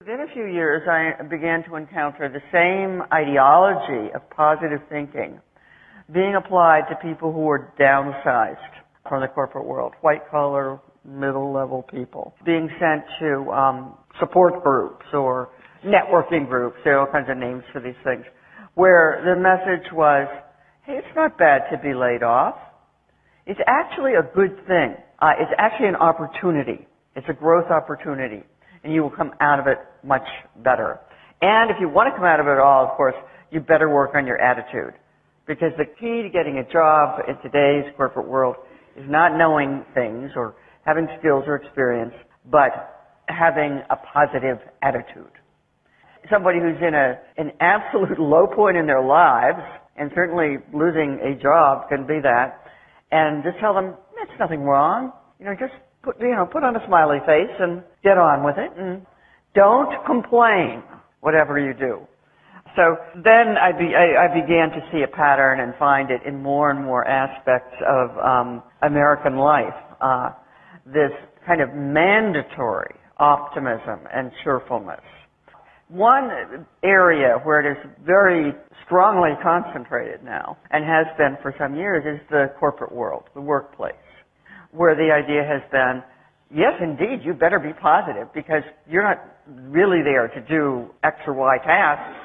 Within a few years, I began to encounter the same ideology of positive thinking being applied to people who were downsized from the corporate world, white collar, middle level people, being sent to um, support groups or networking groups. There are all kinds of names for these things, where the message was, hey, it's not bad to be laid off. It's actually a good thing. Uh, it's actually an opportunity. It's a growth opportunity. And you will come out of it much better. And if you want to come out of it all, of course, you better work on your attitude. Because the key to getting a job in today's corporate world is not knowing things or having skills or experience, but having a positive attitude. Somebody who's in a, an absolute low point in their lives, and certainly losing a job can be that, and just tell them, there's nothing wrong. You know, just put, you know, put on a smiley face and get on with it and don't complain, whatever you do. So then I, be, I, I, began to see a pattern and find it in more and more aspects of um, American life. Uh, this kind of mandatory optimism and cheerfulness. One area where it is very strongly concentrated now, and has been for some years, is the corporate world, the workplace, where the idea has been, yes, indeed, you better be positive because you're not really there to do X or Y tasks.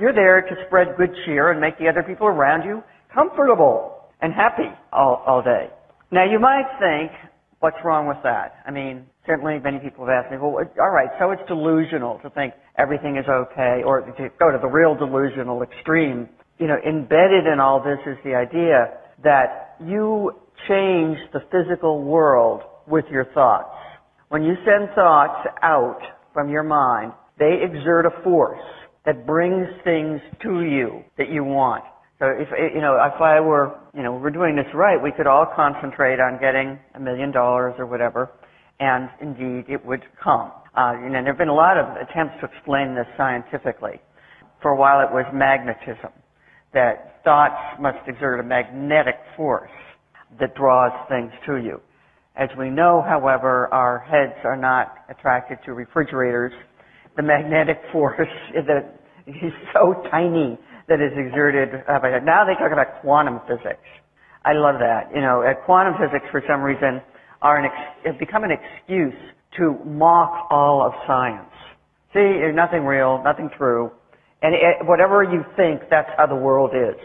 You're there to spread good cheer and make the other people around you comfortable and happy all, all day. Now you might think, what's wrong with that? I mean, certainly many people have asked me, well, all right, so it's delusional to think everything is okay, or to go to the real delusional extreme. You know, embedded in all this is the idea that you change the physical world with your thoughts. When you send thoughts out from your mind, they exert a force that brings things to you that you want. So if, you know, if I were, you know, we're doing this right, we could all concentrate on getting a million dollars or whatever, and indeed it would come. Uh, you know, there have been a lot of attempts to explain this scientifically. For a while it was magnetism, that thoughts must exert a magnetic force that draws things to you. As we know, however, our heads are not attracted to refrigerators. The magnetic force is so tiny that is exerted. Now they talk about quantum physics. I love that. You know, quantum physics for some reason are an ex- have become an excuse to mock all of science. See, there's nothing real, nothing true, and it, whatever you think, that's how the world is.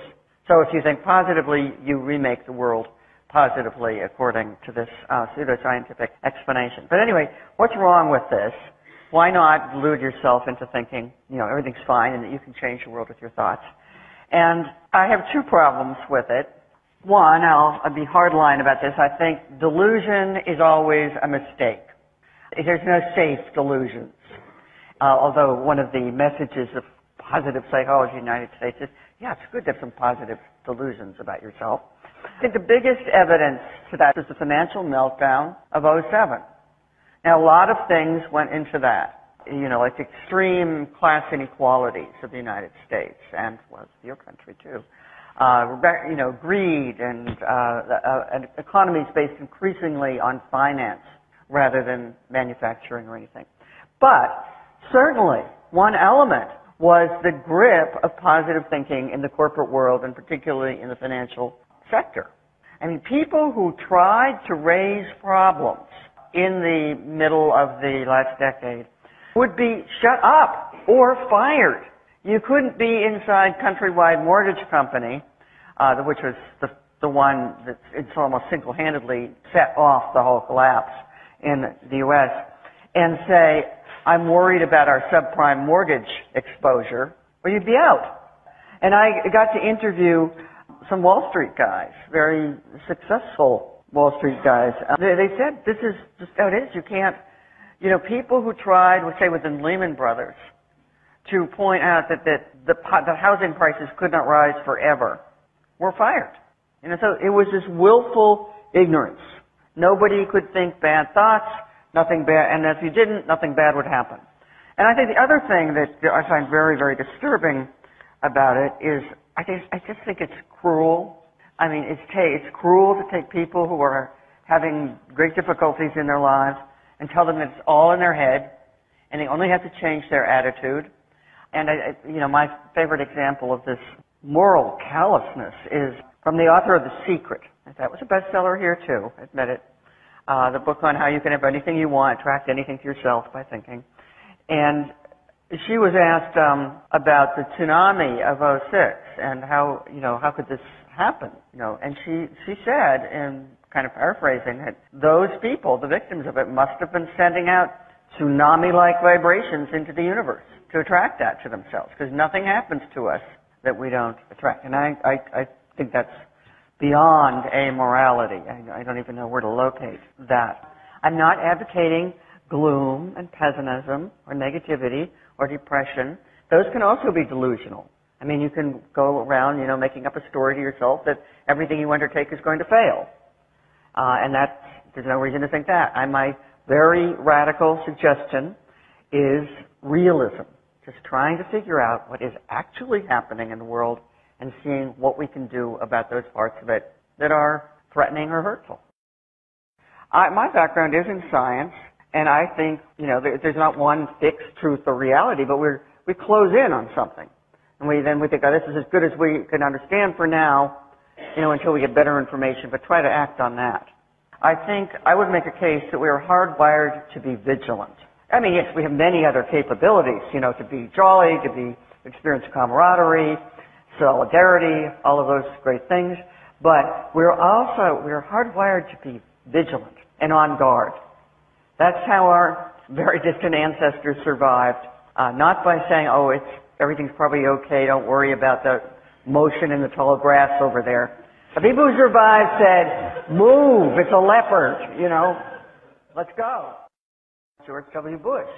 So if you think positively, you remake the world positively according to this uh, pseudoscientific explanation. But anyway, what's wrong with this? Why not delude yourself into thinking, you know, everything's fine and that you can change the world with your thoughts? And I have two problems with it. One, I'll, I'll be hardline about this. I think delusion is always a mistake. There's no safe delusions. Uh, although one of the messages of positive psychology in the United States is, yeah, it's good to have some positive delusions about yourself. I think the biggest evidence to that is the financial meltdown of 07. Now, a lot of things went into that. You know, like extreme class inequalities of the United States and well, your country too. Uh, you know, greed and uh, uh, economies based increasingly on finance rather than manufacturing or anything. But certainly, one element was the grip of positive thinking in the corporate world and particularly in the financial sector. I mean, people who tried to raise problems in the middle of the last decade would be shut up or fired. You couldn't be inside Countrywide Mortgage Company, uh, which was the, the one that it's almost single-handedly set off the whole collapse in the U.S., and say, I'm worried about our subprime mortgage exposure, or you'd be out. And I got to interview some Wall Street guys, very successful Wall Street guys. Uh, they, they said this is just how it is. You can't, you know, people who tried, say within Lehman Brothers, to point out that, that the, the housing prices could not rise forever were fired. Know, so it was this willful ignorance. Nobody could think bad thoughts, nothing bad, and if you didn't, nothing bad would happen. And I think the other thing that I find very, very disturbing about it is I just, I just think it's cruel. I mean, it's, ta- it's cruel to take people who are having great difficulties in their lives and tell them it's all in their head and they only have to change their attitude. And I, I, you know, my favorite example of this moral callousness is from the author of The Secret. That was a bestseller here too, admit it. Uh, the book on how you can have anything you want, attract anything to yourself by thinking. And she was asked um, about the tsunami of 06 and how, you know, how could this happen? You know, and she she said, in kind of paraphrasing, that those people, the victims of it, must have been sending out tsunami-like vibrations into the universe to attract that to themselves, because nothing happens to us that we don't attract. And I I, I think that's beyond amorality. I, I don't even know where to locate that. I'm not advocating gloom and pessimism or negativity or depression. Those can also be delusional. I mean, you can go around, you know, making up a story to yourself that everything you undertake is going to fail. Uh, and that's, there's no reason to think that. And my very radical suggestion is realism. Just trying to figure out what is actually happening in the world and seeing what we can do about those parts of it that are threatening or hurtful. I, my background is in science, and I think, you know, there, there's not one fixed truth or reality, but we're, we close in on something. And we then we think, oh, this is as good as we can understand for now, you know, until we get better information, but try to act on that. I think I would make a case that we are hardwired to be vigilant. I mean, yes, we have many other capabilities, you know, to be jolly, to be experience camaraderie, solidarity, all of those great things. But we're also, we're hardwired to be vigilant and on guard. That's how our very distant ancestors survived. Uh, not by saying, oh, it's, everything's probably okay, don't worry about the motion in the tall grass over there. The people who survived said, move, it's a leopard, you know, let's go. George W. Bush.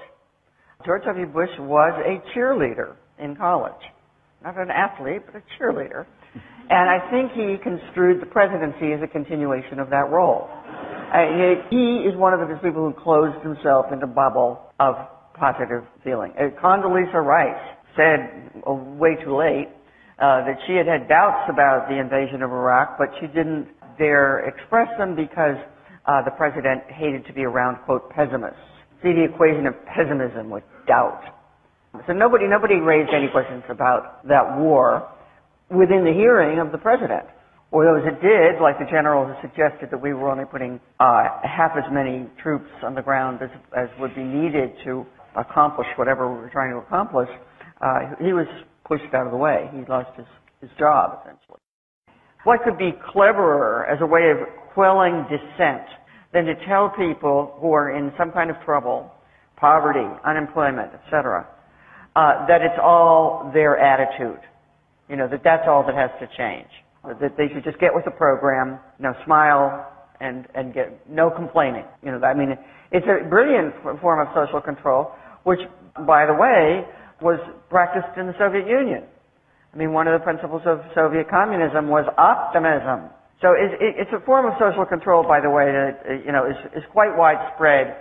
George W. Bush was a cheerleader in college not an athlete, but a cheerleader. And I think he construed the presidency as a continuation of that role. Uh, he is one of those people who closed himself in a bubble of positive feeling. Uh, Condoleezza Rice said uh, way too late uh, that she had had doubts about the invasion of Iraq, but she didn't dare express them because uh, the president hated to be around, quote, pessimists. See the equation of pessimism with doubt. So nobody, nobody raised any questions about that war within the hearing of the president. Or those that did, like the general who suggested that we were only putting uh, half as many troops on the ground as, as would be needed to accomplish whatever we were trying to accomplish, uh, he was pushed out of the way. He lost his, his job, essentially. What could be cleverer as a way of quelling dissent than to tell people who are in some kind of trouble, poverty, unemployment, etc., uh, that it's all their attitude. You know, that that's all that has to change. That they should just get with the program, you know, smile and, and get no complaining. You know, I mean, it's a brilliant form of social control, which, by the way, was practiced in the Soviet Union. I mean, one of the principles of Soviet communism was optimism. So it's, it's a form of social control, by the way, that, uh, you know, is, is quite widespread,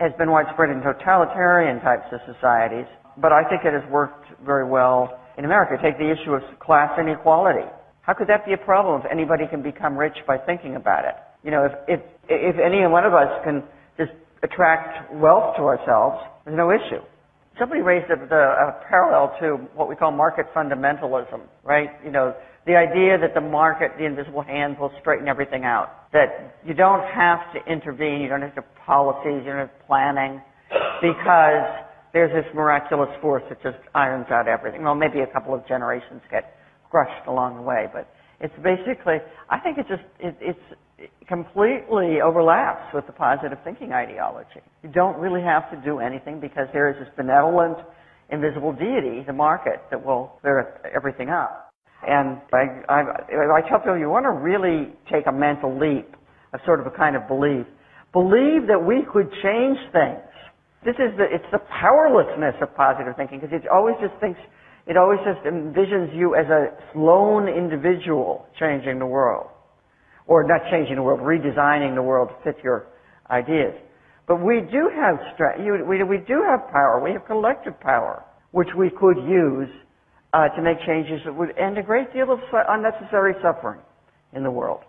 has been widespread in totalitarian types of societies but I think it has worked very well in America. Take the issue of class inequality. How could that be a problem if anybody can become rich by thinking about it? You know, if, if, if any one of us can just attract wealth to ourselves, there's no issue. Somebody raised a, the, a parallel to what we call market fundamentalism, right? You know, the idea that the market, the invisible hand, will straighten everything out. That you don't have to intervene, you don't have to policies, you don't have planning, because there's this miraculous force that just irons out everything. Well, maybe a couple of generations get crushed along the way, but it's basically, I think it just, it, it's, it completely overlaps with the positive thinking ideology. You don't really have to do anything because there is this benevolent, invisible deity, the market, that will clear everything up. And I, I, I tell people, you want to really take a mental leap, a sort of a kind of belief. Believe that we could change things this is the, it's the powerlessness of positive thinking because it always just thinks, it always just envisions you as a lone individual changing the world. Or not changing the world, redesigning the world to fit your ideas. But we do have strength, we, we do have power, we have collective power, which we could use uh, to make changes that would end a great deal of unnecessary suffering in the world.